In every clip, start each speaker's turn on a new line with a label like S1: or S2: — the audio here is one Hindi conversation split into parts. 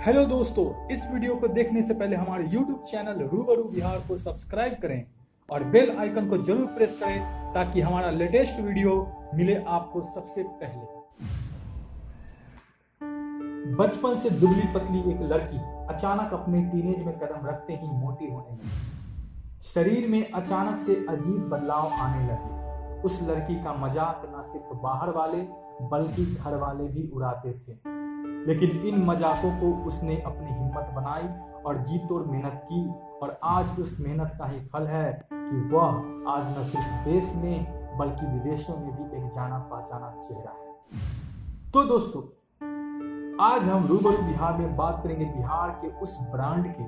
S1: हेलो दोस्तों, इस वीडियो को देखने से पहले हमारे YouTube चैनल रूबरू बिहार को सब्सक्राइब करें और बेल आइकन को ज़रूर प्रेस करें ताकि हमारा लेटेस्ट वीडियो मिले आपको सबसे पहले। बचपन से दुबली पतली एक लड़की अचानक अपने टीनेज में कदम रखते ही मोटी होने लगी। शरीर में अचानक से अजीब बदलाव आने लगे। उस लड़की का मज़ाक न सिर्फ़ बाहर वाले, बल्कि घर वाले भी उड़ाते थे। लेकिन इन मजाकों को उसने अपनी हिम्मत बनाई और जी तोड़ मेहनत की। और आज उस मेहनत का ही फल है कि वह आज न सिर्फ़ देश में, बल्कि विदेशों में भी एक जाना पहचाना चेहरा है। तो दोस्तों, आज हम रूबरू बिहार में बात करेंगे बिहार के उस ब्रांड की,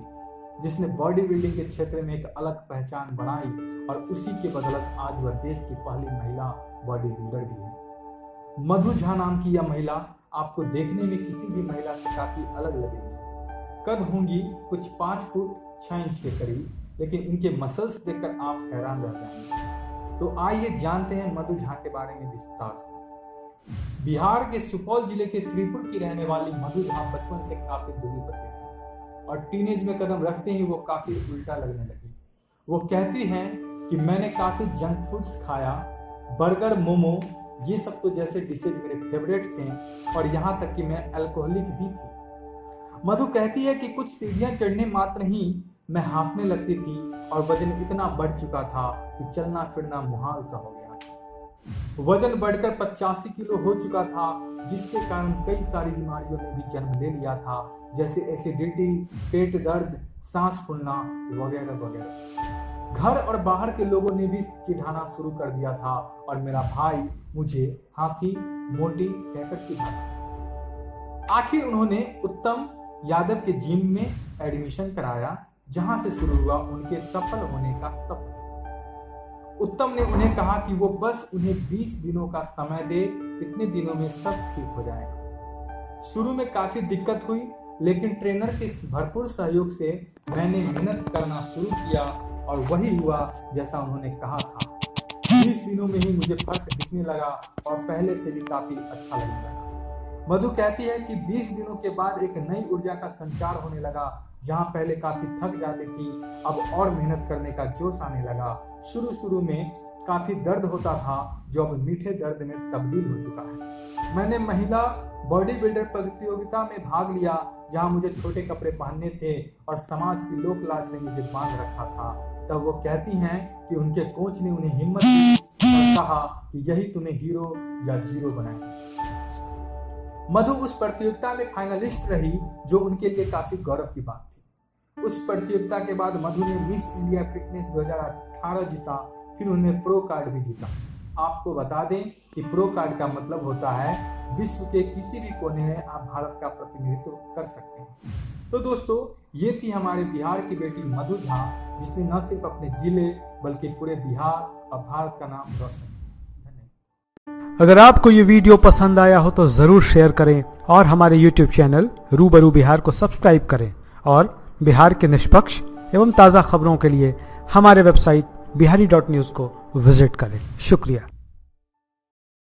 S1: जिसने बॉडी बिल्डिंग के क्षेत्र में एक अलग पहचान बनाई और उसी के बदौलत आज वह देश की पहली महिला बॉडी बिल्डर भी है। मधु झा नाम की यह महिला आपको देखने में किसी भी महिला से काफ़ी अलग लगेगी। कद होंगी कुछ पाँच फुट छह इंच के करीब, लेकिन इनके मसल्स देखकर आप हैरान रह जाएँगे। तो आइए जानते हैं मधु झा के बारे में विस्तार से। बिहार के सुपौल ज़िले के श्रीपुर की रहने वाली मधु झा बचपन से काफ़ी दूरी पर थी, और टीनेज में कदम रखते ही वो काफ़ी उल्टा लगने लगी। वो कहती हैं कि मैंने काफ़ी जंक फूड्स खाया बर्गर मोमो ये सब तो जैसे डिशेज मेरे फेवरेट थे और यहाँ तक कि मैं अल्कोहलिक भी थी। मधु कहती है कि कुछ सीढ़ियाँ चढ़ने मात्र ही मैं हाफने लगती थी और वज़न इतना बढ़ चुका था कि चलना फिरना मुहाल सा हो गया। वज़न बढ़कर पचासी किलो हो चुका था, जिसके कारण कई सारी बीमारियों ने भी जन्म ले लिया था, जैसे एसिडिटी पेट दर्द, सांस फूलना, वगैरह वगैरह। घर और बाहर के लोगों ने भी चिढ़ाना शुरू कर दिया था और मेरा भाई मुझे हाथी, मोटी कहकर चिढ़ाता आखिर उन्होंने उत्तम यादव के जिम में एडमिशन कराया, जहाँ से शुरू हुआ उनके सफल होने का सफ़र उत्तम ने उन्हें कहा कि वो बस उन्हें 20 दिनों का समय दे, इतने दिनों में सब ठीक हो जाएगा। शुरू में काफ़ी दिक्कत हुई, लेकिन ट्रेनर के भरपूर सहयोग से मैंने मेहनत करना शुरू किया और वही हुआ जैसा उन्होंने कहा था। बीस दिनों में ही मुझे फ़र्क दिखने लगा और पहले से भी काफ़ी अच्छा लगने लगा। मधु कहती है कि 20 दिनों के बाद एक नई ऊर्जा का संचार होने लगा, जहाँ पहले काफ़ी थक जाती थी, अब और मेहनत करने का जोश आने लगा। शुरू शुरू में काफ़ी दर्द होता था, जो अब मीठे दर्द में तब्दील हो चुका है। मैंने महिला बॉडी बिल्डर प्रतियोगिता में भाग लिया जहाँ मुझे छोटे कपड़े पहनने थे और समाज की लोक लाज ने मुझे बाँध रखा था। तब वो कहती हैं कि उनके कोच ने उन्हें हिम्मत दी और कहा कि यही तुम्हें हीरो या ज़ीरो बनाए। मधु उस प्रतियोगिता में फाइनलिस्ट रही, जो उनके लिए काफ़ी गौरव की बात थी। उस प्रतियोगिता के बाद मधु ने मिस इंडिया फिटनेस 2018 जीता, फिर उन्हें प्रो कार्ड भी जीता। आपको बता दें कि प्रो कार्ड का मतलब होता है विश्व के किसी भी कोने में आप भारत का प्रतिनिधित्व कर सकते हैं। तो दोस्तों, ये थी हमारे बिहार की बेटी मधु झा, जिसने न सिर्फ़ अपने ज़िले, बल्कि पूरे बिहार और भारत का नाम रोशन
S2: अगर आपको ये वीडियो पसंद आया हो तो ज़रूर शेयर करें और हमारे YouTube चैनल रूबरू बिहार को सब्सक्राइब करें और बिहार के निष्पक्ष एवं ताज़ा खबरों के लिए हमारे वेबसाइट बिहारी डॉट न्यूज़ को विज़िट करें। शुक्रिया।